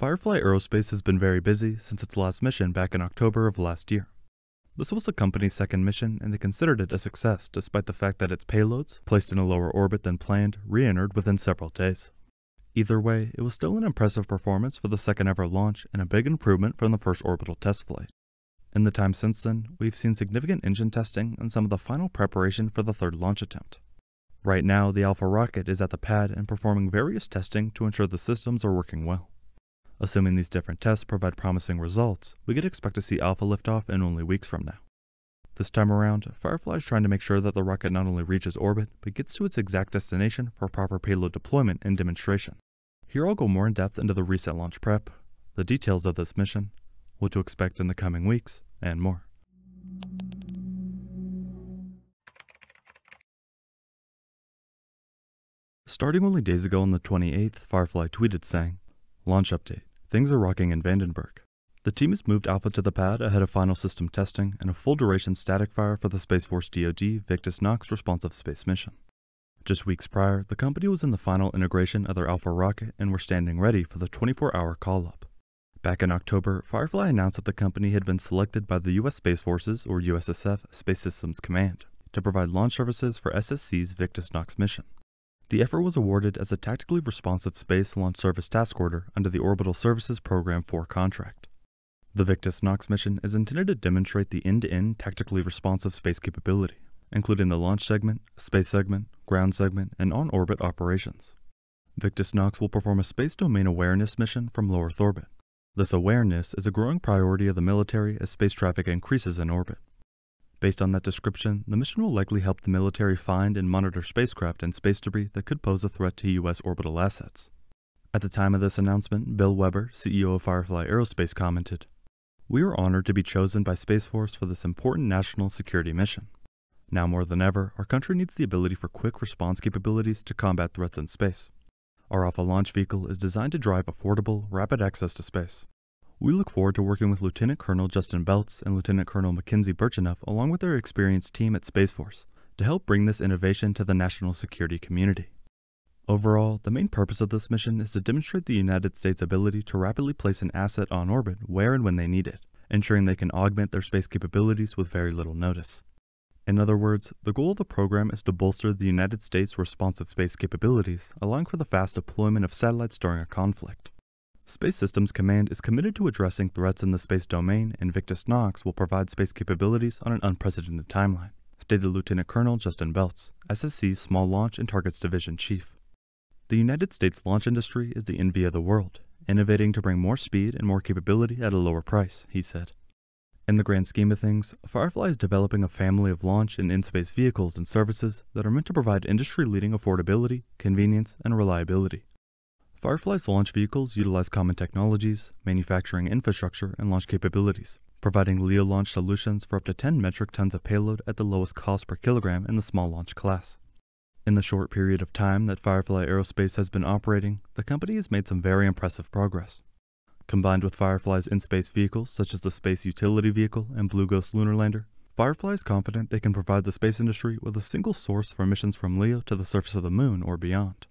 Firefly Aerospace has been very busy since its last mission back in October of last year. This was the company's second mission, and they considered it a success despite the fact that its payloads, placed in a lower orbit than planned, re entered within several days. Either way, it was still an impressive performance for the second ever launch and a big improvement from the first orbital test flight. In the time since then, we've seen significant engine testing and some of the final preparation for the third launch attempt. Right now, the Alpha rocket is at the pad and performing various testing to ensure the systems are working well. Assuming these different tests provide promising results, we could expect to see Alpha liftoff in only weeks from now. This time around, Firefly is trying to make sure that the rocket not only reaches orbit, but gets to its exact destination for proper payload deployment and demonstration. Here I'll go more in depth into the recent launch prep, the details of this mission, what to expect in the coming weeks, and more. Starting only days ago on the 28th, Firefly tweeted saying, Launch update. Things are rocking in Vandenberg. The team has moved Alpha to the pad ahead of final system testing and a full duration static fire for the Space Force DoD Victus Nox responsive space mission. Just weeks prior, the company was in the final integration of their Alpha rocket and were standing ready for the 24 hour call up. Back in October, Firefly announced that the company had been selected by the U.S. Space Forces, or USSF, Space Systems Command, to provide launch services for SSC's Victus Nox mission. The effort was awarded as a Tactically Responsive Space Launch Service Task Order under the Orbital Services Program 4 contract. The Victus Nox mission is intended to demonstrate the end to end tactically responsive space capability, including the launch segment, space segment, ground segment, and on orbit operations. Victus Nox will perform a space domain awareness mission from low Earth orbit. This awareness is a growing priority of the military as space traffic increases in orbit. Based on that description, the mission will likely help the military find and monitor spacecraft and space debris that could pose a threat to U.S. orbital assets. At the time of this announcement, Bill Weber, CEO of Firefly Aerospace, commented, We are honored to be chosen by Space Force for this important national security mission. Now more than ever, our country needs the ability for quick response capabilities to combat threats in space. Our Alpha launch vehicle is designed to drive affordable, rapid access to space. We look forward to working with Lieutenant Colonel Justin Beltz and Lieutenant Colonel Mackenzie Birchenough along with their experienced team at Space Force to help bring this innovation to the national security community. Overall, the main purpose of this mission is to demonstrate the United States' ability to rapidly place an asset on orbit where and when they need it, ensuring they can augment their space capabilities with very little notice. In other words, the goal of the program is to bolster the United States' responsive space capabilities, allowing for the fast deployment of satellites during a conflict. Space Systems Command is committed to addressing threats in the space domain, and Victus Nox will provide space capabilities on an unprecedented timeline, stated Lieutenant Colonel Justin Beltz, SSC's Small Launch and Targets Division Chief. The United States launch industry is the envy of the world, innovating to bring more speed and more capability at a lower price, he said. In the grand scheme of things, Firefly is developing a family of launch and in space vehicles and services that are meant to provide industry leading affordability, convenience, and reliability. Firefly's launch vehicles utilize common technologies, manufacturing infrastructure, and launch capabilities, providing LEO launch solutions for up to 10 metric tons of payload at the lowest cost per kilogram in the small launch class. In the short period of time that Firefly Aerospace has been operating, the company has made some very impressive progress. Combined with Firefly's in space vehicles, such as the Space Utility Vehicle and Blue Ghost Lunar Lander, Firefly is confident they can provide the space industry with a single source for missions from LEO to the surface of the moon or beyond.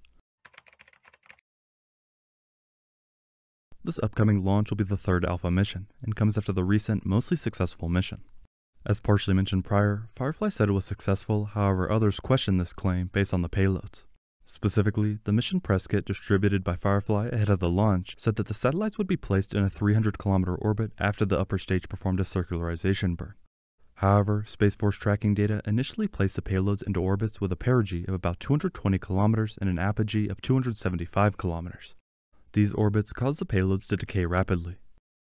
This upcoming launch will be the third Alpha mission, and comes after the recent, mostly successful mission. As partially mentioned prior, Firefly said it was successful, however others questioned this claim based on the payloads. Specifically, the mission press kit distributed by Firefly ahead of the launch said that the satellites would be placed in a 300 kilometer orbit after the upper stage performed a circularization burn. However, Space Force tracking data initially placed the payloads into orbits with a perigee of about 220 kilometers and an apogee of 275 kilometers. These orbits cause the payloads to decay rapidly.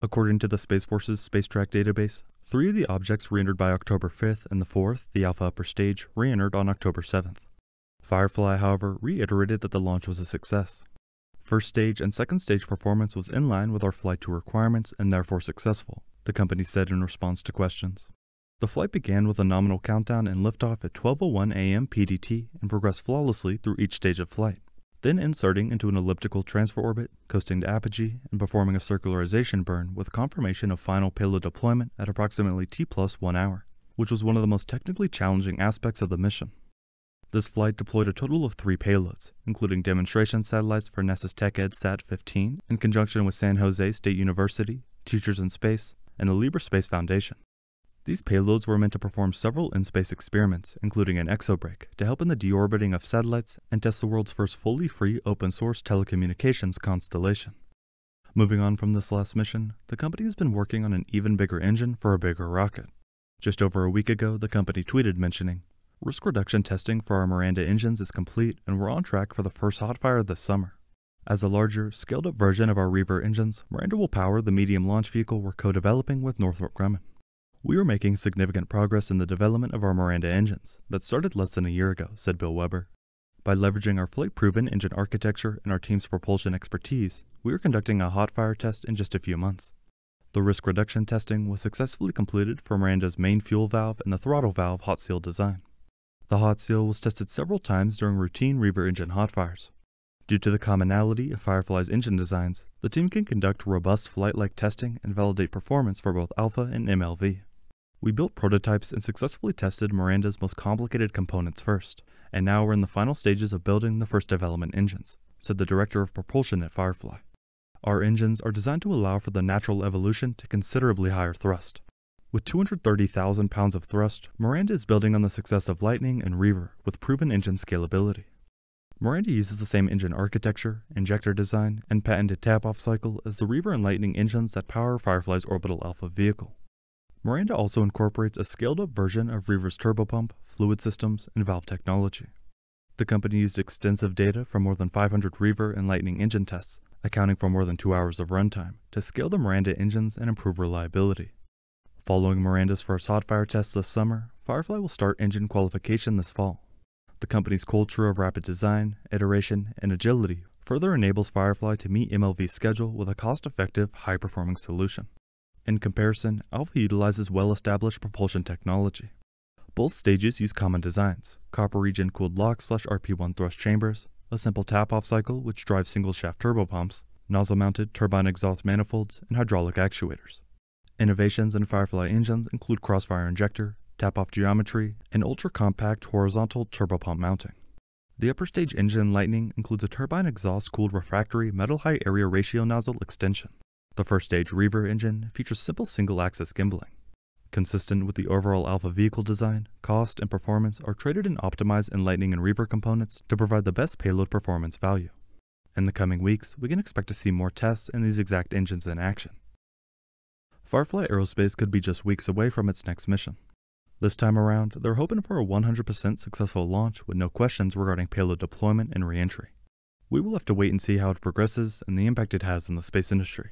According to the Space Force's SpaceTrack database, three of the objects re-entered by October 5th and the fourth, the Alpha upper stage, re-entered on October 7th. Firefly, however, reiterated that the launch was a success. First stage and second stage performance was in line with our flight to requirements and therefore successful, the company said in response to questions. The flight began with a nominal countdown and liftoff at 12:01 a.m. PDT and progressed flawlessly through each stage of flight then inserting into an elliptical transfer orbit, coasting to apogee, and performing a circularization burn with confirmation of final payload deployment at approximately T plus 1 hour, which was one of the most technically challenging aspects of the mission. This flight deployed a total of three payloads, including demonstration satellites for NASA's TechEd Sat-15 in conjunction with San Jose State University, Teachers in Space, and the Libre Space Foundation. These payloads were meant to perform several in-space experiments, including an exobrake, to help in the deorbiting of satellites and test the world's first fully free open-source telecommunications constellation. Moving on from this last mission, the company has been working on an even bigger engine for a bigger rocket. Just over a week ago, the company tweeted mentioning, Risk reduction testing for our Miranda engines is complete and we're on track for the first hot fire this summer. As a larger, scaled up version of our Reaver engines, Miranda will power the medium launch vehicle we're co-developing with Northrop Grumman. We are making significant progress in the development of our Miranda engines that started less than a year ago, said Bill Weber. By leveraging our flight-proven engine architecture and our team's propulsion expertise, we are conducting a hot fire test in just a few months. The risk reduction testing was successfully completed for Miranda's main fuel valve and the throttle valve hot seal design. The hot seal was tested several times during routine Reaver engine hot fires. Due to the commonality of Firefly's engine designs, the team can conduct robust flight-like testing and validate performance for both Alpha and MLV. We built prototypes and successfully tested Miranda's most complicated components first, and now we're in the final stages of building the first development engines, said the director of propulsion at Firefly. Our engines are designed to allow for the natural evolution to considerably higher thrust. With 230,000 pounds of thrust, Miranda is building on the success of Lightning and Reaver with proven engine scalability. Miranda uses the same engine architecture, injector design, and patented tap-off cycle as the Reaver and Lightning engines that power Firefly's Orbital Alpha vehicle. Miranda also incorporates a scaled-up version of Reaver's turbopump, fluid systems, and valve technology. The company used extensive data from more than 500 Reaver and Lightning engine tests, accounting for more than two hours of runtime, to scale the Miranda engines and improve reliability. Following Miranda's first hot fire test this summer, Firefly will start engine qualification this fall. The company's culture of rapid design, iteration, and agility further enables Firefly to meet MLV's schedule with a cost-effective, high-performing solution. In comparison, Alpha utilizes well-established propulsion technology. Both stages use common designs, copper regen-cooled LOX slash RP1 thrust chambers, a simple tap-off cycle which drives single-shaft turbopumps, nozzle-mounted turbine exhaust manifolds, and hydraulic actuators. Innovations in Firefly engines include crossfire injector, tap-off geometry, and ultra-compact horizontal turbopump mounting. The upper stage engine Lightning includes a turbine exhaust cooled refractory metal high area ratio nozzle extension. The first stage Reaver engine features simple single-axis gimbaling. Consistent with the overall Alpha vehicle design, cost and performance are traded and optimized in Lightning and Reaver components to provide the best payload performance value. In the coming weeks, we can expect to see more tests in these exact engines in action. Firefly Aerospace could be just weeks away from its next mission. This time around, they're hoping for a 100% successful launch with no questions regarding payload deployment and reentry. We will have to wait and see how it progresses and the impact it has on the space industry.